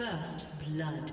First blood.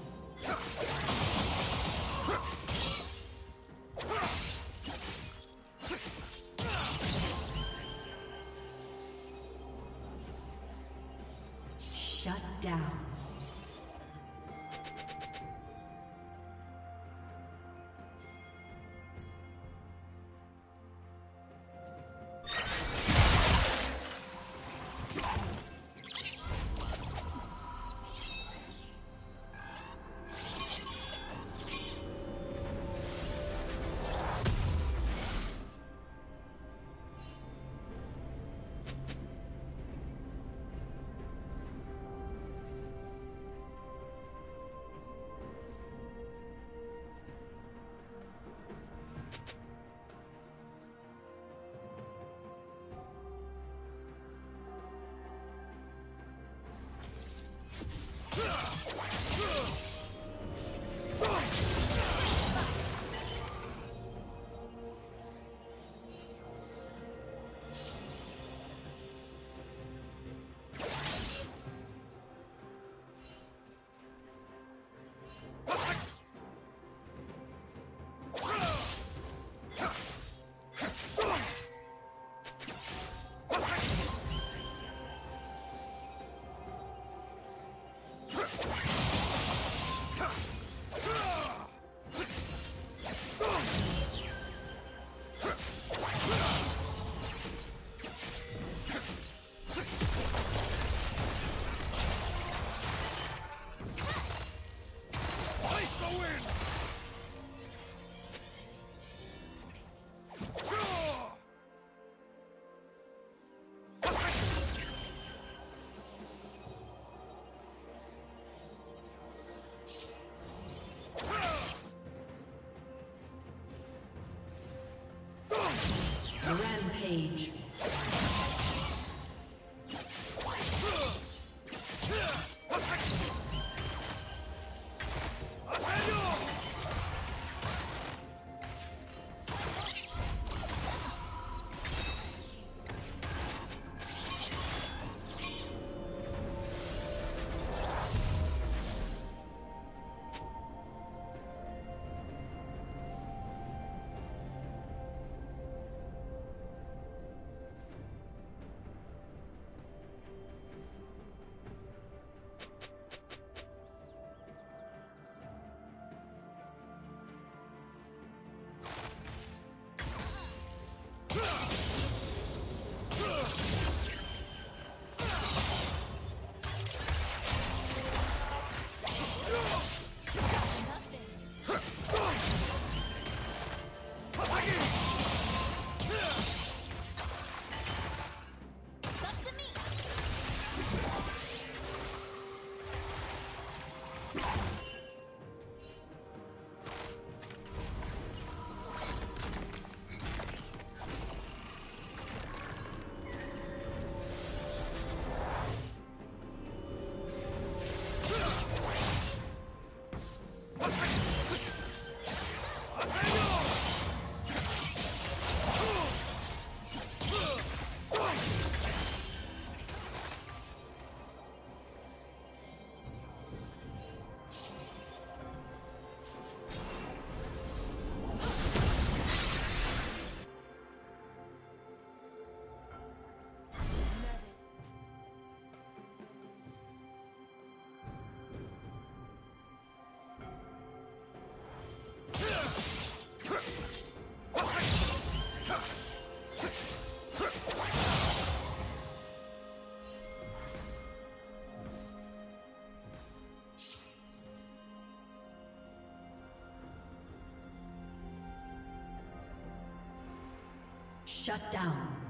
Right. Rampage. Shut down.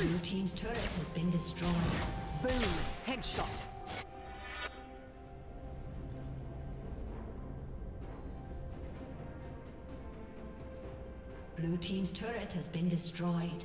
Blue Team's turret has been destroyed. Boom! Headshot. Blue Team's turret has been destroyed.